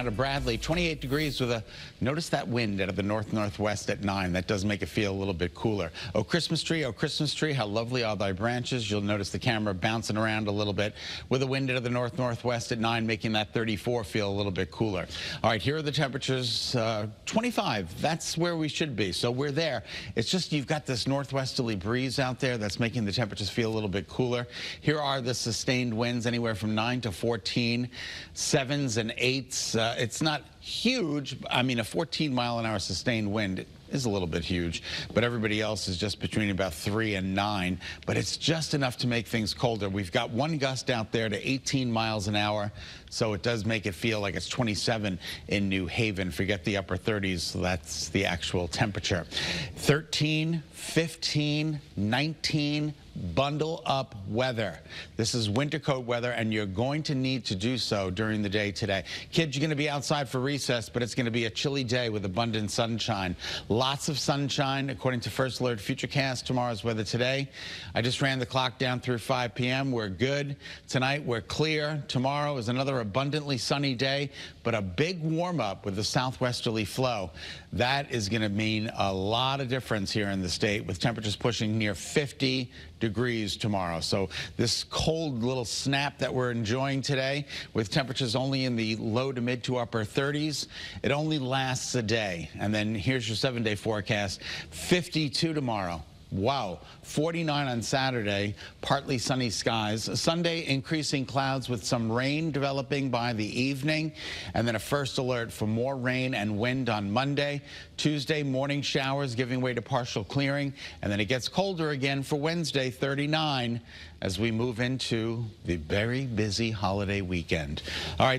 out of Bradley, 28 degrees with a, notice that wind out of the north-northwest at 9. That does make it feel a little bit cooler. Oh, Christmas tree, oh, Christmas tree, how lovely are thy branches. You'll notice the camera bouncing around a little bit with a wind out of the north-northwest at 9, making that 34 feel a little bit cooler. All right, here are the temperatures. Uh, 25, that's where we should be. So we're there. It's just you've got this northwesterly breeze out there that's making the temperatures feel a little bit cooler. Here are the sustained winds anywhere from 9 to 14, sevens and eights. Uh, Uh, it's not huge. I mean, a 14 mile an hour sustained wind is a little bit huge, but everybody else is just between about three and nine. But it's just enough to make things colder. We've got one gust out there to 18 miles an hour, so it does make it feel like it's 27 in New Haven. Forget the upper 30s, so that's the actual temperature. 13, 15, 19, bundle up weather. This is winter coat weather, and you're going to need to do so during the day today. Kids, you're going to be outside for recess, but it's going to be a chilly day with abundant sunshine. Lots of sunshine, according to First Alert Futurecast. Tomorrow's weather today. I just ran the clock down through 5 p.m. We're good. Tonight, we're clear. Tomorrow is another abundantly sunny day, but a big warm up with the southwesterly flow. That is going to mean a lot of difference here in the state with temperatures pushing near 50 degrees tomorrow. So this cold little snap that we're enjoying today with temperatures only in the low to mid to upper 30s, it only lasts a day. And then here's your seven day forecast 52 tomorrow. Wow. 49 on Saturday, partly sunny skies. Sunday, increasing clouds with some rain developing by the evening. And then a first alert for more rain and wind on Monday. Tuesday, morning showers giving way to partial clearing. And then it gets colder again for Wednesday, 39, as we move into the very busy holiday weekend. All right.